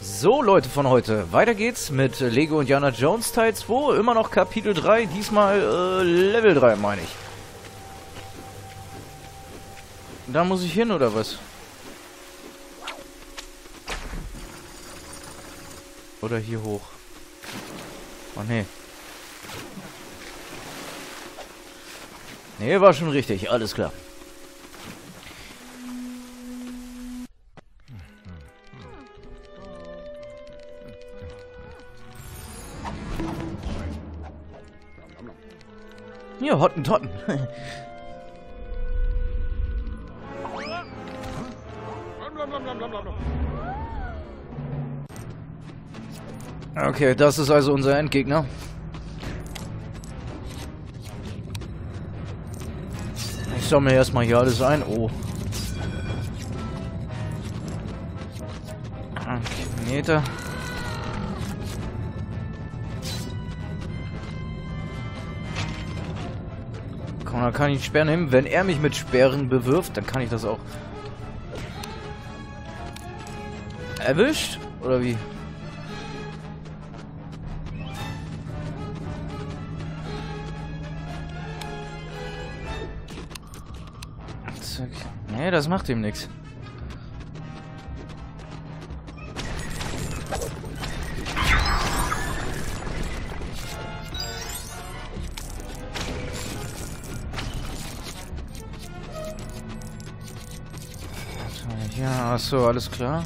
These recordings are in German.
So Leute von heute, weiter geht's mit Lego Indiana Jones Teil 2, immer noch Kapitel 3, diesmal äh, Level 3 meine ich. Da muss ich hin oder was? Oder hier hoch? Oh nee. Nee, war schon richtig, alles klar. Ja, Hottentotten. okay, das ist also unser Endgegner. Ich sammle erstmal hier alles ein. Oh. Meter. Und dann kann ich Sperren nehmen. Wenn er mich mit Sperren bewirft, dann kann ich das auch. Erwischt? Oder wie? Zack. Nee, das macht ihm nichts. Ja, achso, alles klar.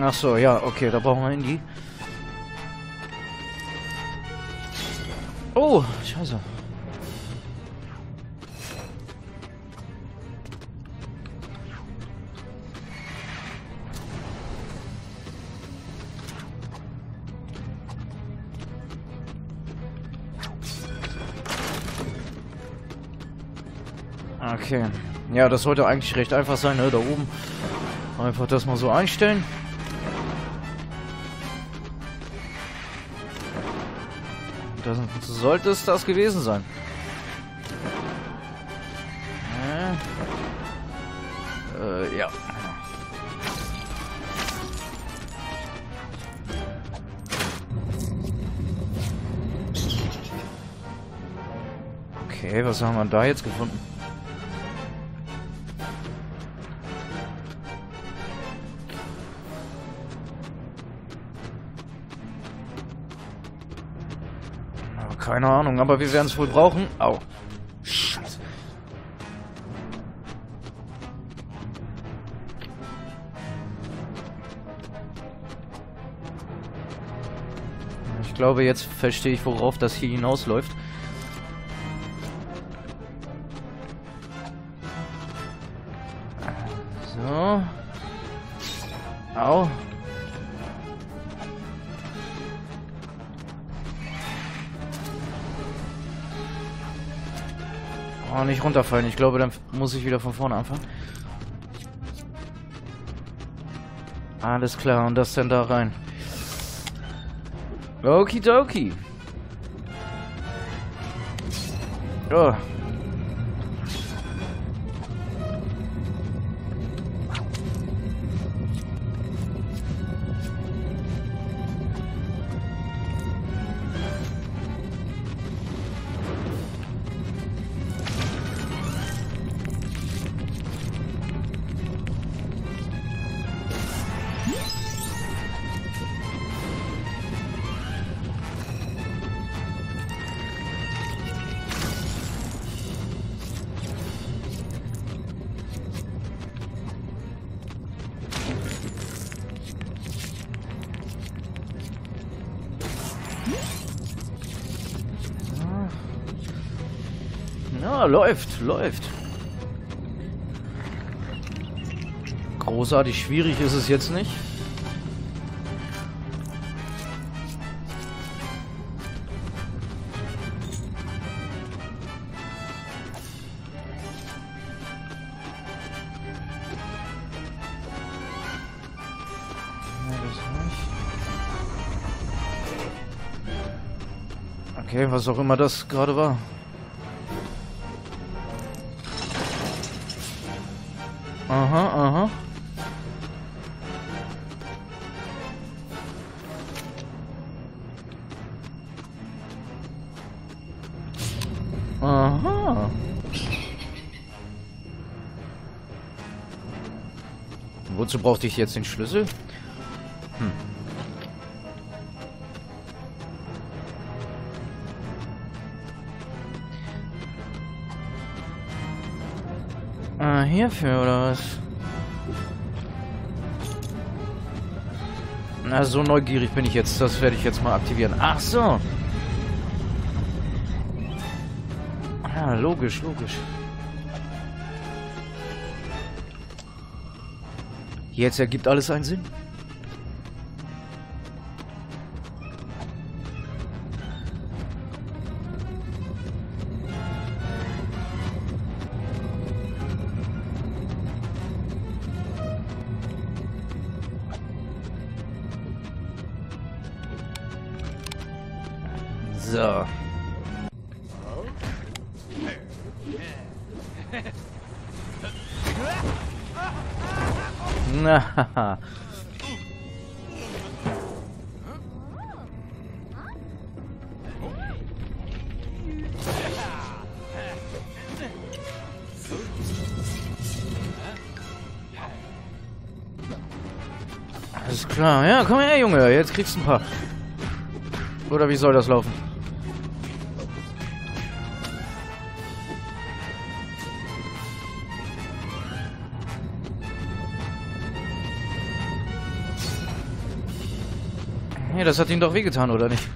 Ach so, ja, okay, da brauchen wir Handy. Oh, scheiße. Okay. Ja, das sollte eigentlich recht einfach sein, ne? Da oben. Einfach das mal so einstellen. Das sollte es das gewesen sein. Äh, äh ja. Okay, was haben wir da jetzt gefunden? Keine Ahnung, aber wir werden es wohl brauchen. Au. Scheiße. Ich glaube, jetzt verstehe ich, worauf das hier hinausläuft. Oh, nicht runterfallen. Ich glaube, dann muss ich wieder von vorne anfangen. Alles klar, und das dann da rein. Okidoki. Oh. Ja, läuft, läuft. Großartig schwierig ist es jetzt nicht. Okay, was auch immer das gerade war. Aha, aha. Aha. Wozu brauchte ich jetzt den Schlüssel? Ah, hierfür oder was? Na, so neugierig bin ich jetzt. Das werde ich jetzt mal aktivieren. Ach so. Ah, logisch, logisch. Jetzt ergibt alles einen Sinn. So. Na, Alles klar. Ja, komm her, Junge. Jetzt kriegst du ein paar. Oder wie soll das laufen? Ja, das hat ihm doch wehgetan, oder nicht?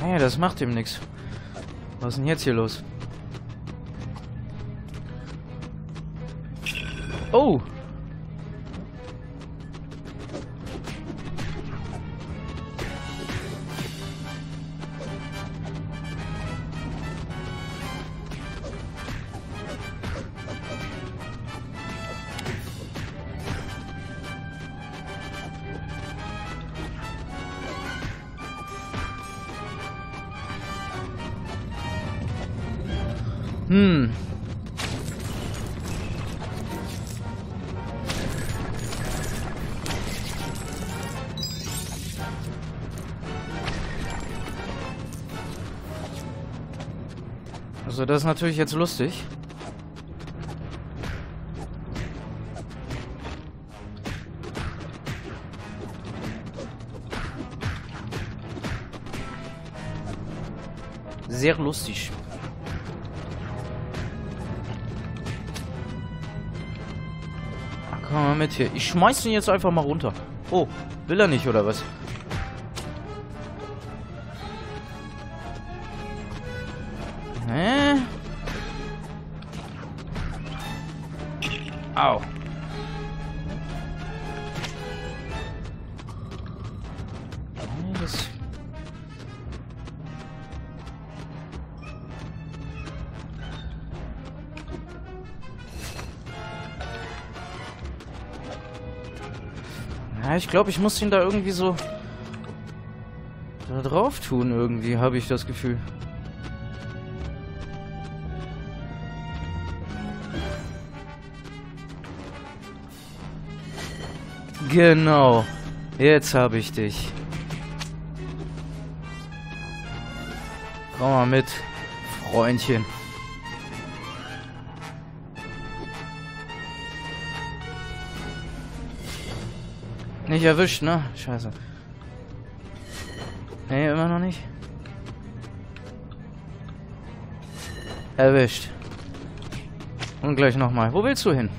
Ja, das macht ihm nichts. Was ist denn jetzt hier los? Oh! Hm. Also das ist natürlich jetzt lustig. Sehr lustig. Komm mal mit hier. Ich schmeiß ihn jetzt einfach mal runter. Oh, will er nicht, oder was? Hä? Au. Ja, ich glaube, ich muss ihn da irgendwie so da drauf tun irgendwie, habe ich das Gefühl. Genau. Jetzt habe ich dich. Komm mal mit, Freundchen. Nicht erwischt, ne? Scheiße. Nee, immer noch nicht. Erwischt. Und gleich nochmal. Wo willst du hin?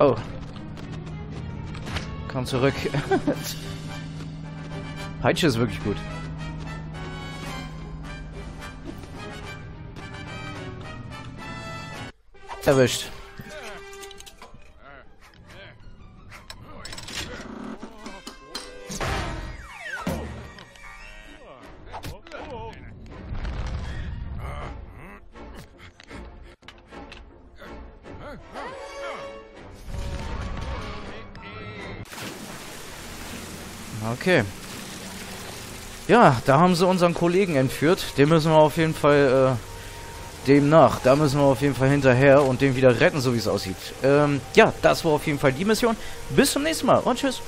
Oh. Komm zurück. Peitsche ist wirklich gut. Erwischt. Okay. Ja, da haben sie unseren Kollegen entführt. Den müssen wir auf jeden Fall äh, demnach. Da müssen wir auf jeden Fall hinterher und den wieder retten, so wie es aussieht. Ähm, ja, das war auf jeden Fall die Mission. Bis zum nächsten Mal und tschüss.